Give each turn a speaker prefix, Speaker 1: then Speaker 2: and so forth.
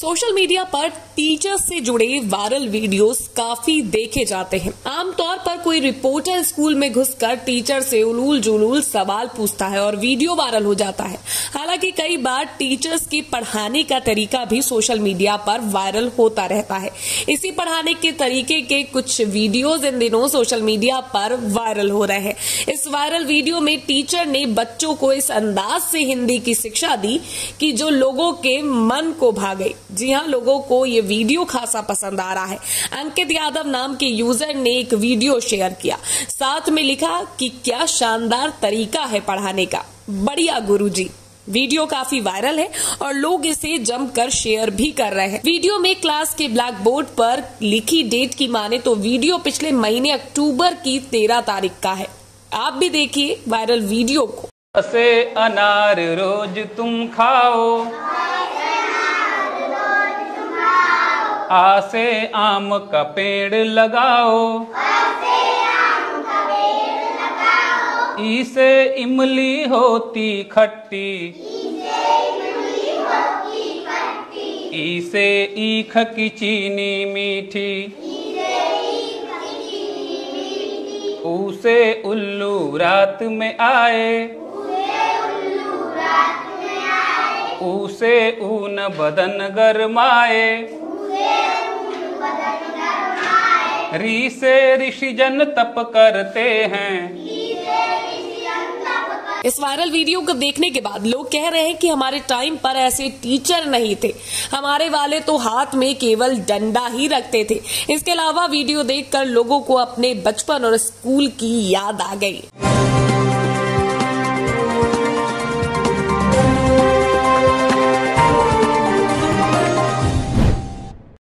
Speaker 1: Social media पर teachers से जुड़े वायरल वीडियोस काफ़ी देखे जाते हैं। आमतौर पर कोई रिपोर्टर स्कूल में घुसकर टीचर से उलूल जुलूल सवाल पूछता है और वीडियो वायरल हो जाता है। हालाँकि कई बार टीचर्स की पढ़ाने का तरीका भी सोशल मीडिया पर वायरल होता रहता है। इसी पढ़ाने के तरीके के कुछ वीडियोज़ इन दिनों सोशल मीडिया पर वायरल हो रहे हैं। इस वायरल वीडियो में टीचर ने बच्चों को इस अंदाज से हिंदी की शिक्षा दी कि जो लोगों के मन को भा गई जी हाँ लोगों को ये वीडियो खासा पसंद आ रहा है। अंकित यादव नाम के यूज़र ने एक वीडियो शेयर किया। साथ में लिखा कि क्या शानदार तरीका है पढ़ाने का। बढ़िया गुरुजी, वीडियो काफ़ी वायरल है और लोग इसे जमकर शेयर भी कर रहे हैं। वीडियो में क्लास के ब्लैक बोर्ड पर लिखी डेट की माने तो वीडियो पिछले महीने अक्टूबर की तेरह तारीख का है। आप भी देखिए वायरल वीडियो को।
Speaker 2: असे अनार रोज तुम खाओ। आसे आम का पेड़ लगाओ। इसे इमली होती खट्टी। इसे ईख की चीनी मीठी। उसे उल्लू रात में आए। उसे ऊन बदन गरमाए। री से ऋषि जन तप करते हैं।
Speaker 1: इस वायरल वीडियो को देखने के बाद लोग कह रहे हैं कि हमारे टाइम पर ऐसे टीचर नहीं थे। हमारे वाले तो हाथ में केवल डंडा ही रखते थे। इसके अलावा वीडियो देखकर लोगों को अपने बचपन और स्कूल की याद आ गई।